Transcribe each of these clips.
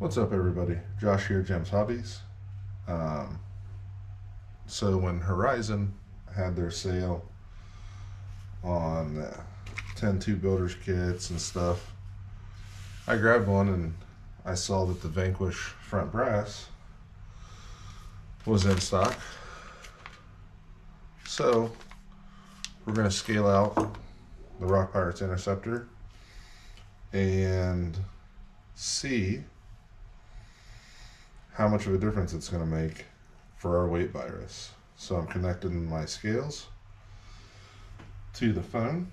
What's up, everybody? Josh here, JEMS Hobbies. Um, so when Horizon had their sale on uh, 10 2 builders kits and stuff, I grabbed one and I saw that the Vanquish front brass was in stock. So we're going to scale out the Rock Pirates Interceptor and see how much of a difference it's going to make for our weight bias. So I'm connecting my scales to the phone.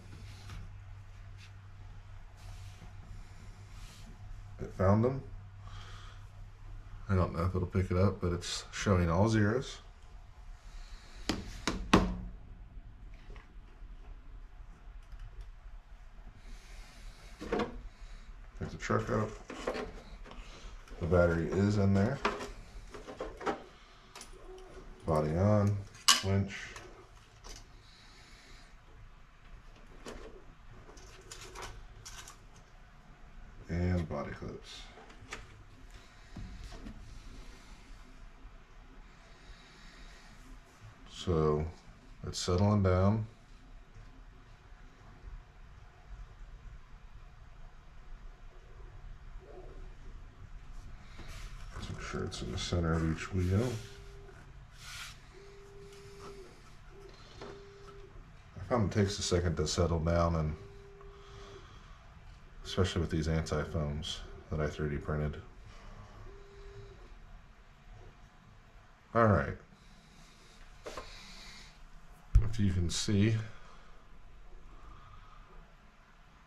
It found them. I don't know if it'll pick it up, but it's showing all zeros. Pick the truck up. The battery is in there. Body on, winch. And body clips. So it's settling down. Make sure it's in the center of each wheel. It takes a second to settle down and especially with these anti-foams that I 3D printed. All right. If you can see,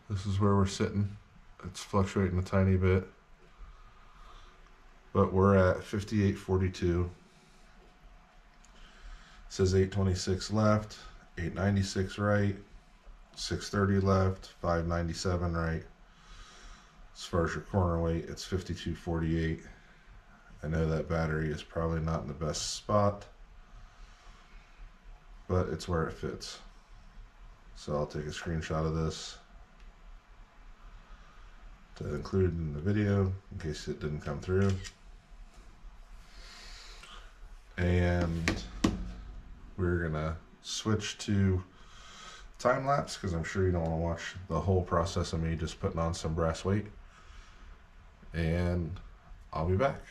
this is where we're sitting. It's fluctuating a tiny bit but we're at 58.42. says 826 left, 896 right, 630 left, 597 right. As far as your corner weight, it's 52.48. I know that battery is probably not in the best spot, but it's where it fits. So I'll take a screenshot of this to include in the video in case it didn't come through and we're gonna switch to time lapse because I'm sure you don't want to watch the whole process of me just putting on some brass weight and I'll be back.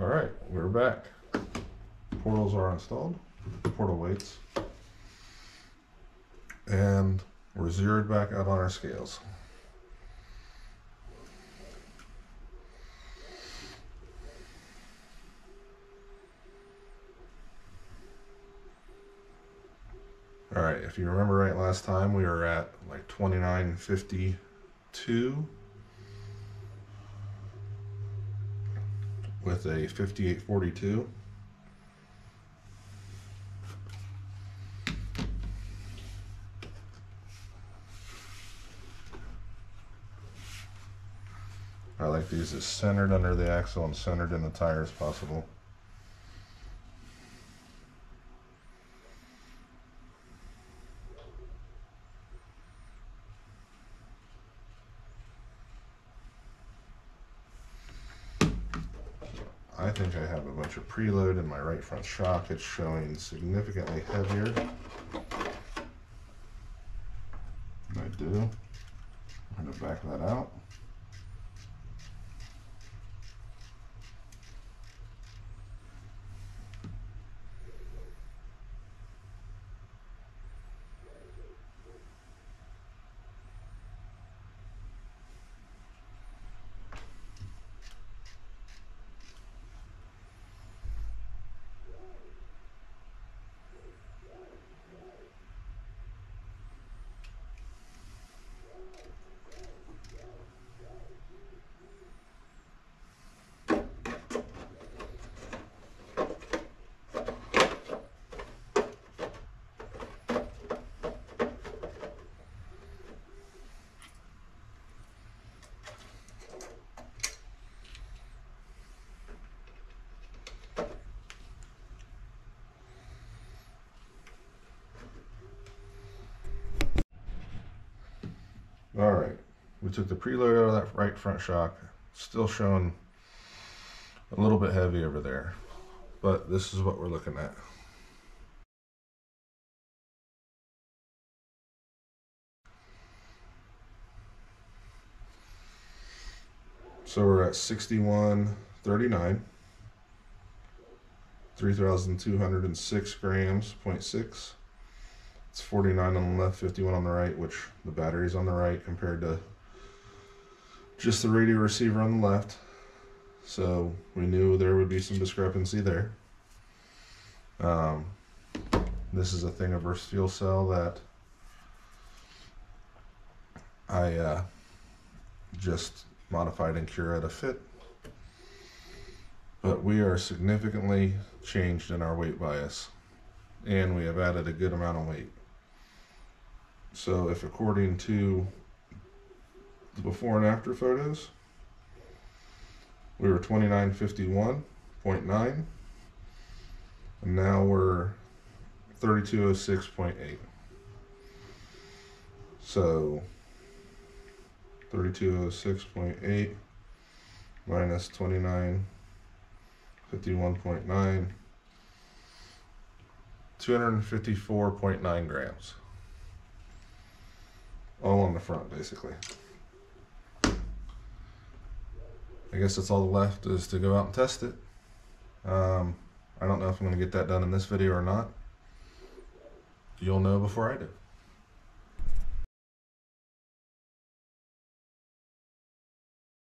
All right, we're back. Portals are installed, portal weights. And we're zeroed back out on our scales. All right, if you remember right last time, we were at like 2952 with a 5842. I like these as centered under the axle and centered in the tire as possible. I think I have a bunch of preload in my right front shock. It's showing significantly heavier. I do. I'm gonna back that out. All right, took the preload out of that right front shock. Still showing a little bit heavy over there, but this is what we're looking at. So we're at 61.39, 3,206 grams, 0.6. It's 49 on the left, 51 on the right, which the battery's on the right compared to just the radio receiver on the left. So we knew there would be some discrepancy there. Um, this is a Thingiverse fuel cell that I uh, just modified in Cura to fit. But we are significantly changed in our weight bias and we have added a good amount of weight. So if according to before and after photos, we were 2951.9 and now we're 3206.8. So 3206.8 minus 2951.9 254.9 grams all on the front basically. I guess that's all the left is to go out and test it. Um, I don't know if I'm going to get that done in this video or not. You'll know before I do.